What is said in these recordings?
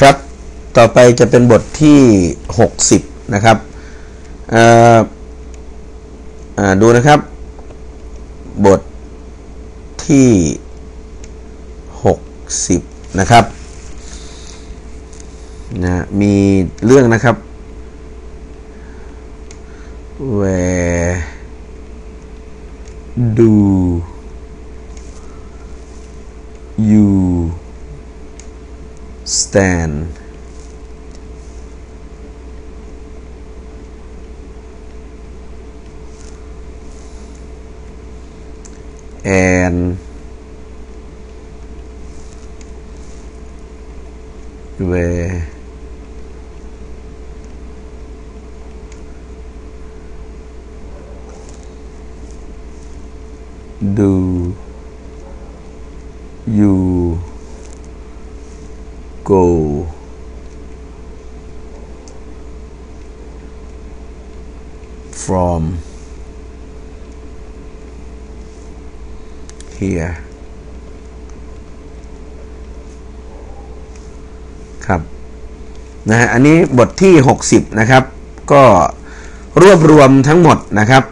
ครับ ต่อไปจะเป็นบทที่ 60 นะครับอ่ออ่าดูนะครับ บทที่ 60 นะครับนะมีเรื่องนะครับ where do you stand and where do you go from here ครับนะฮะอันนี้บทที่ 60 นะครับ ก็รวบรวมทั้งหมดนะครับ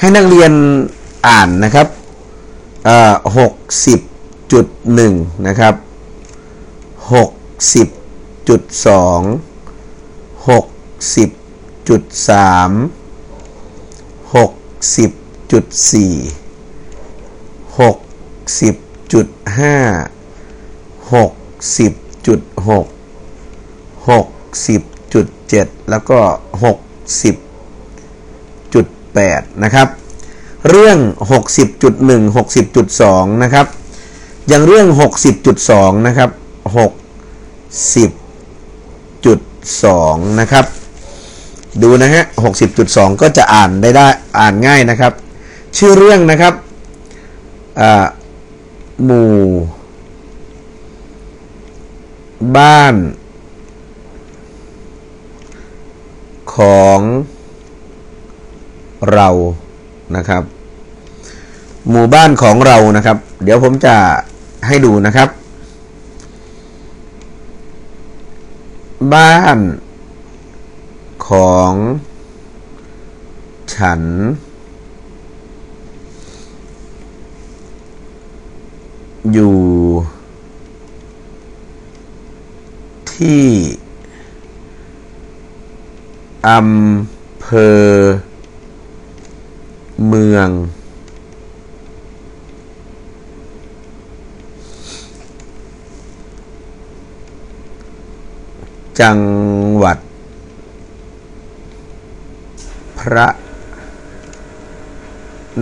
ให้นักเรียนอ่านนะครับหกสิบจุดหนึ่งนะครับหก สิบจุดสองหกสิบจุดสามหกสิบจุดสี่หกสิบจุดห้าหกสิบจุดหกหกสิบจุดเจ็ดแล้วก็หกสิบจุดแปดนะครับ เรื่อง60.1 60.2นะครับอย่างเรื่อง60.2นะครับหก 60.2 นะครับ ดูนะฮะ 60.2 ก็จะอ่านได้ได้อ่านง่ายนะครับ ชื่อเรื่องนะครับหมู่ บ้าน ของเรานะครับ หมู่บ้านของเรานะครับ เดี๋ยวผมจะให้ดูนะครับ บ้านของฉัน อยู่ ที่อำเภอ เมือง จังหวัด พระ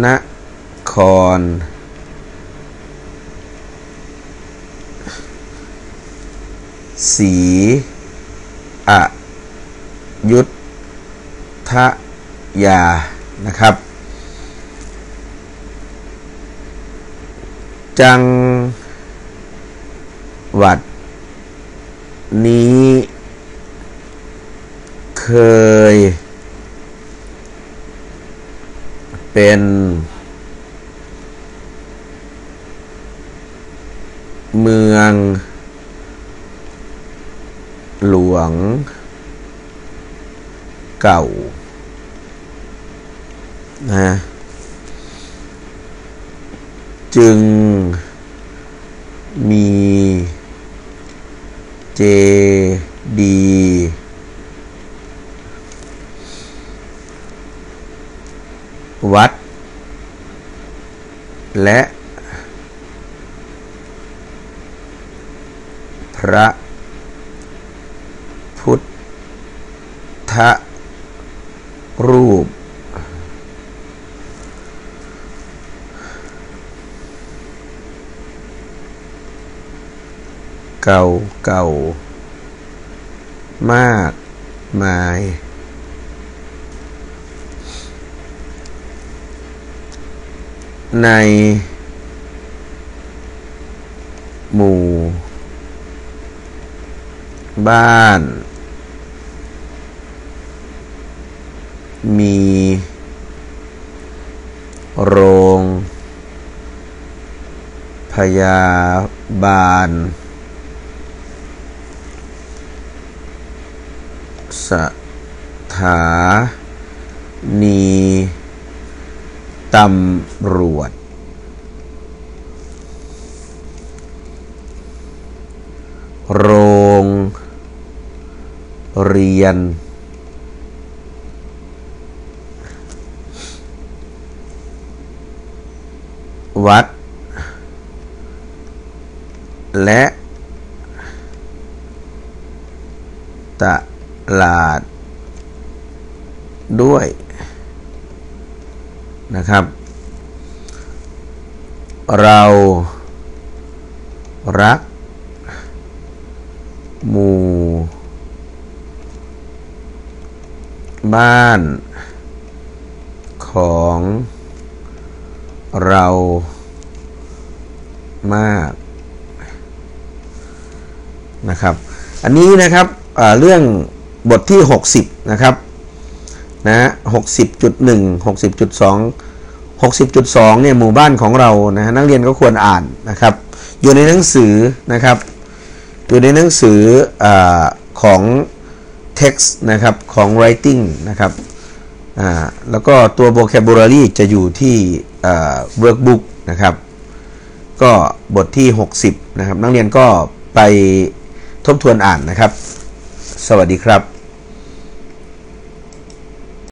นครสีอยุธยา นะครับ จังหวัดนี้ เคย เป็น เมือง หลวง เก่านะจึงมีเจดี วัด และ พระ พุทธรูป เก่าเก่ามากมาย ใน หมู่ บ้าน มี โรง พยาบาล สถานี ตำรวจ โรงเรียน วัด และตลาดด้วย นะครับ เรารักหมู่บ้านของเรามากนะครับ อันนี้นะครับเรื่องบทที่ 60 นะครับ นะฮะ60.1 60.2 60.2เนี่ยหมู่บ้านของเรานะฮะนักเรียนก็ควรอ่านนะครับ อยู่ในหนังสือนะครับ อยู่ในหนังสืออของ text นะครับของ writing นะครับแล้วก็ตัว vocabulary จะอยู่ที่ workbook นะครับ ก็บทที่ 60 นะครับ นักเรียนก็ไปทบทวนอ่านนะครับ สวัสดีครับ